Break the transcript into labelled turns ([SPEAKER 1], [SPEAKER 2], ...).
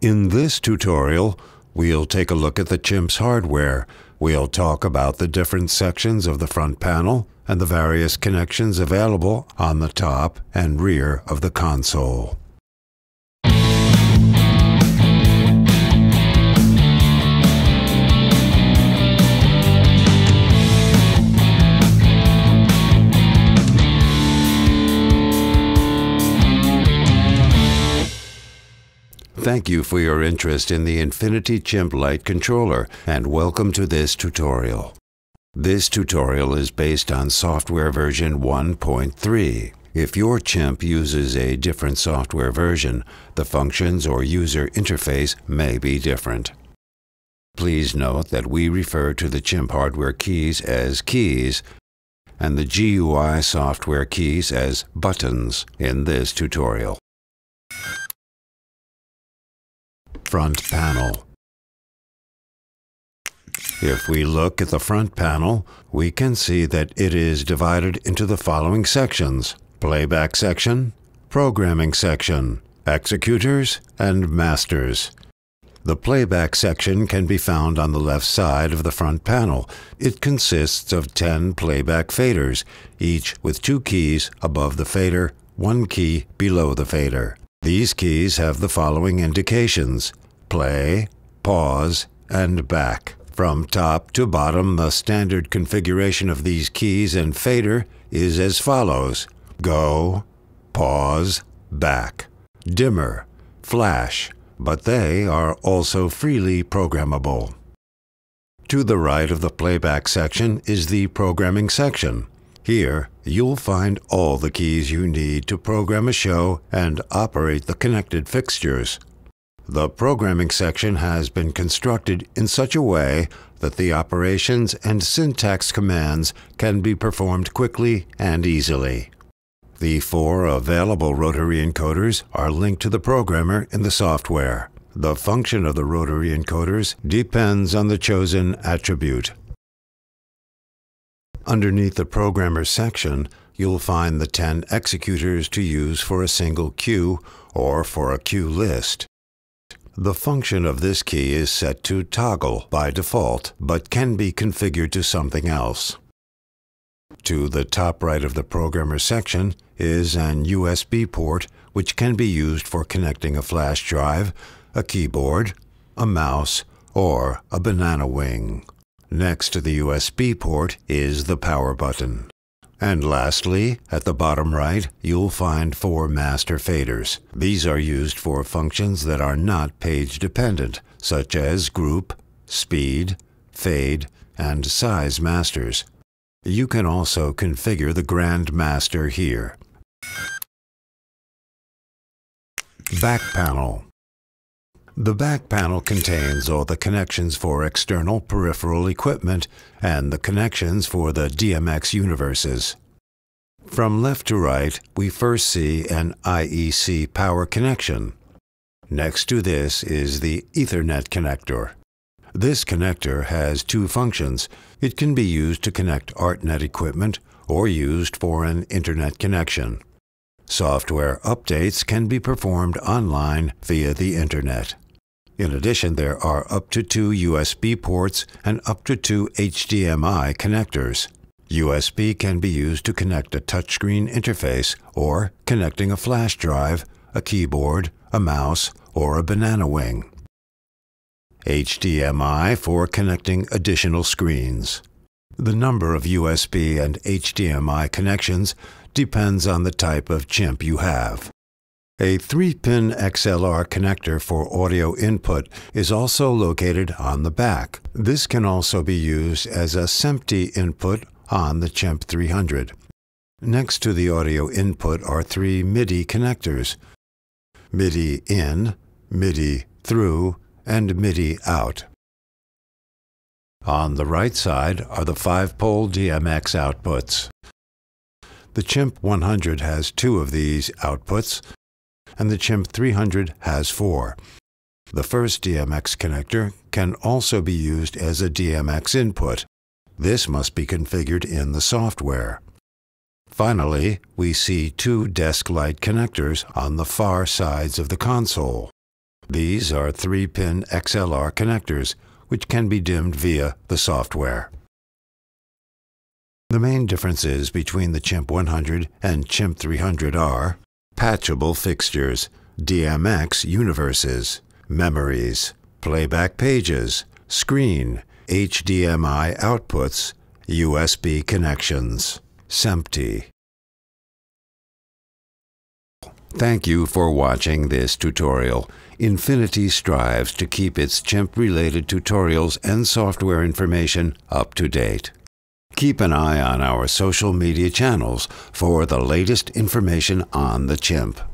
[SPEAKER 1] In this tutorial, we'll take a look at the Chimp's hardware. We'll talk about the different sections of the front panel and the various connections available on the top and rear of the console. Thank you for your interest in the Infinity Chimp Light Controller and welcome to this tutorial. This tutorial is based on software version 1.3. If your chimp uses a different software version, the functions or user interface may be different. Please note that we refer to the chimp hardware keys as keys and the GUI software keys as buttons in this tutorial. Front panel. If we look at the front panel, we can see that it is divided into the following sections. Playback section, Programming section, Executors, and Masters. The playback section can be found on the left side of the front panel. It consists of 10 playback faders, each with two keys above the fader, one key below the fader. These keys have the following indications play, pause, and back. From top to bottom, the standard configuration of these keys and fader is as follows go, pause, back, dimmer, flash, but they are also freely programmable. To the right of the playback section is the programming section. Here, you'll find all the keys you need to program a show and operate the connected fixtures. The programming section has been constructed in such a way that the operations and syntax commands can be performed quickly and easily. The four available rotary encoders are linked to the programmer in the software. The function of the rotary encoders depends on the chosen attribute. Underneath the Programmer section, you'll find the 10 executors to use for a single cue or for a cue list. The function of this key is set to toggle by default, but can be configured to something else. To the top right of the Programmer section is an USB port which can be used for connecting a flash drive, a keyboard, a mouse, or a banana wing. Next to the USB port is the power button. And lastly, at the bottom right, you'll find four master faders. These are used for functions that are not page dependent, such as group, speed, fade, and size masters. You can also configure the Grand Master here. Back panel. The back panel contains all the connections for external peripheral equipment and the connections for the DMX universes. From left to right, we first see an IEC power connection. Next to this is the Ethernet connector. This connector has two functions. It can be used to connect ArtNet equipment or used for an Internet connection. Software updates can be performed online via the Internet. In addition, there are up to two USB ports and up to two HDMI connectors. USB can be used to connect a touchscreen interface or connecting a flash drive, a keyboard, a mouse, or a banana wing. HDMI for connecting additional screens. The number of USB and HDMI connections depends on the type of chimp you have. A 3-pin XLR connector for audio input is also located on the back. This can also be used as a SMPTE input on the CHIMP 300. Next to the audio input are three MIDI connectors, MIDI in, MIDI through, and MIDI out. On the right side are the 5-pole DMX outputs. The CHIMP 100 has two of these outputs, and the Chimp 300 has four. The first DMX connector can also be used as a DMX input. This must be configured in the software. Finally, we see two desk light connectors on the far sides of the console. These are 3-pin XLR connectors, which can be dimmed via the software. The main differences between the Chimp 100 and Chimp 300 are patchable fixtures, DMX universes, memories, playback pages, screen, HDMI outputs, USB connections, SMPTE. Thank you for watching this tutorial. Infinity strives to keep its chimp-related tutorials and software information up to date. Keep an eye on our social media channels for the latest information on the chimp.